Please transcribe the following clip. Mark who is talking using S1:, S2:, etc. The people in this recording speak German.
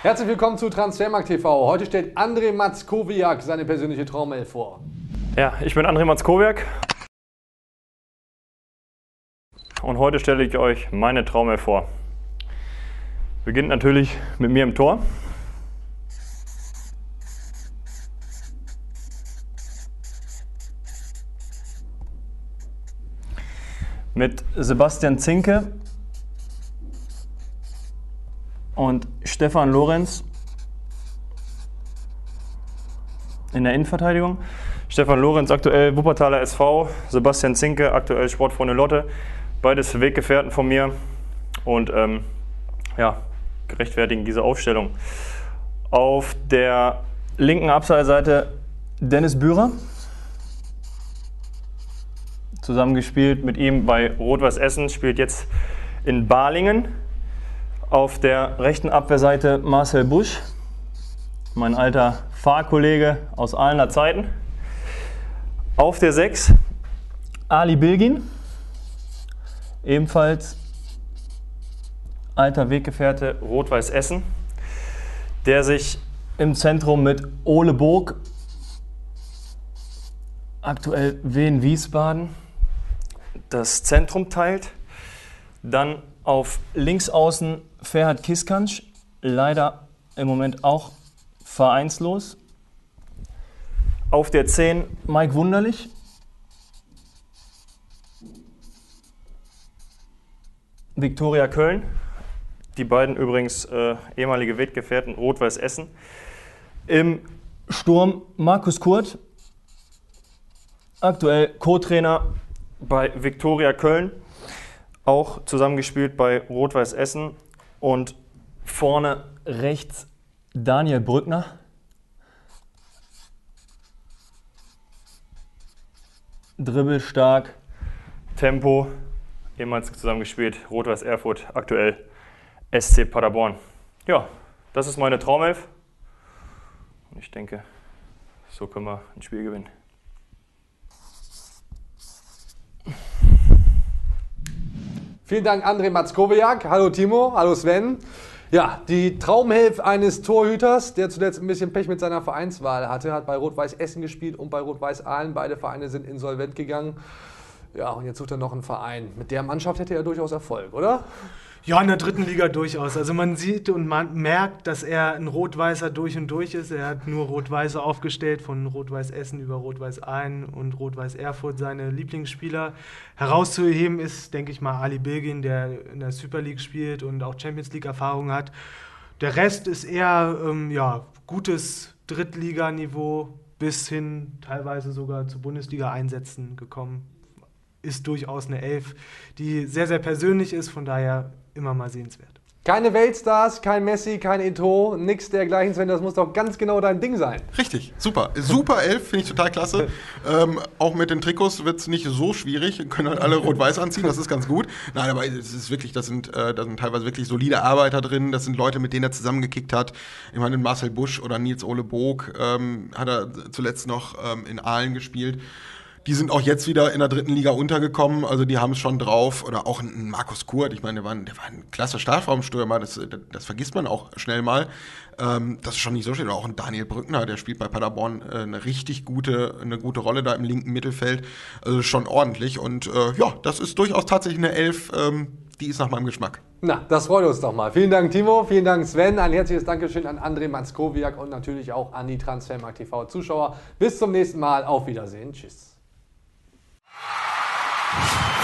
S1: Herzlich willkommen zu Transfermarkt TV. Heute stellt André Matzkowiak seine persönliche Traumelf vor.
S2: Ja, ich bin André Matzkowiak und heute stelle ich euch meine Traumelf vor. Beginnt natürlich mit mir im Tor. Mit Sebastian Zinke und Stefan Lorenz in der Innenverteidigung. Stefan Lorenz aktuell Wuppertaler SV, Sebastian Zinke aktuell Sportfreunde Lotte. Beides Weggefährten von mir und ähm, ja, gerechtfertigen diese Aufstellung. Auf der linken Abseilseite Dennis Bührer. Zusammengespielt mit ihm bei Rot-Weiß Essen, spielt jetzt in Balingen. Auf der rechten Abwehrseite Marcel Busch, mein alter Fahrkollege aus allen Zeiten. Auf der 6 Ali Bilgin, ebenfalls alter Weggefährte Rot-Weiß Essen, der sich im Zentrum mit Ole Burg, aktuell Wien Wiesbaden, das Zentrum teilt. Dann auf links außen Ferhat Kiskansch, leider im Moment auch vereinslos. Auf der 10 Mike Wunderlich. Viktoria Köln. Die beiden übrigens äh, ehemalige Weggefährten Rot-Weiß Essen. Im Sturm Markus Kurt. Aktuell Co-Trainer bei Viktoria Köln auch zusammengespielt bei Rot-Weiß Essen und vorne rechts Daniel Brückner. Dribbelstark, Tempo, ehemals zusammengespielt, Rot-Weiß Erfurt, aktuell SC Paderborn. Ja, das ist meine Traumelf und ich denke, so können wir ein Spiel gewinnen.
S1: Vielen Dank, André Matzkowiak. Hallo Timo, hallo Sven. Ja, die Traumhelf eines Torhüters, der zuletzt ein bisschen Pech mit seiner Vereinswahl hatte, hat bei Rot-Weiß Essen gespielt und bei Rot-Weiß Aalen. Beide Vereine sind insolvent gegangen. Ja, und jetzt sucht er noch einen Verein. Mit der Mannschaft hätte er durchaus Erfolg, oder?
S3: Ja, in der dritten Liga durchaus. Also man sieht und man merkt, dass er ein Rot-Weißer durch und durch ist. Er hat nur Rot-Weiße aufgestellt, von Rot-Weiß Essen über Rot-Weiß Aalen und Rot-Weiß Erfurt seine Lieblingsspieler. Herauszuheben ist, denke ich mal, Ali Bilgin, der in der Super League spielt und auch Champions League-Erfahrung hat. Der Rest ist eher ähm, ja, gutes Drittliganiveau bis hin teilweise sogar zu Bundesliga-Einsätzen gekommen. Ist durchaus eine Elf, die sehr, sehr persönlich ist. Von daher immer mal sehenswert.
S1: Keine Weltstars, kein Messi, kein Eto, nix dergleichen, Sven, das muss doch ganz genau dein Ding sein.
S4: Richtig, super. Super elf, finde ich total klasse. ähm, auch mit den Trikots wird es nicht so schwierig, können halt alle rot-weiß anziehen, das ist ganz gut. Nein, aber es ist wirklich, das sind, äh, da sind teilweise wirklich solide Arbeiter drin, das sind Leute, mit denen er zusammengekickt hat. Ich meine, Marcel Busch oder Nils Ole Bog ähm, hat er zuletzt noch ähm, in Aalen gespielt. Die sind auch jetzt wieder in der dritten Liga untergekommen, also die haben es schon drauf. Oder auch ein Markus Kurt, ich meine, der war ein, der war ein klasse Strafraumstürmer, das, das vergisst man auch schnell mal. Ähm, das ist schon nicht so schön. Oder auch ein Daniel Brückner, der spielt bei Paderborn äh, eine richtig gute, eine gute Rolle da im linken Mittelfeld. Also schon ordentlich. Und äh, ja, das ist durchaus tatsächlich eine Elf, ähm, die ist nach meinem Geschmack.
S1: Na, das freut uns doch mal. Vielen Dank, Timo. Vielen Dank, Sven. Ein herzliches Dankeschön an André Manskowiak und natürlich auch an die Transfermarkt TV Zuschauer. Bis zum nächsten Mal. Auf Wiedersehen. Tschüss. Thank you.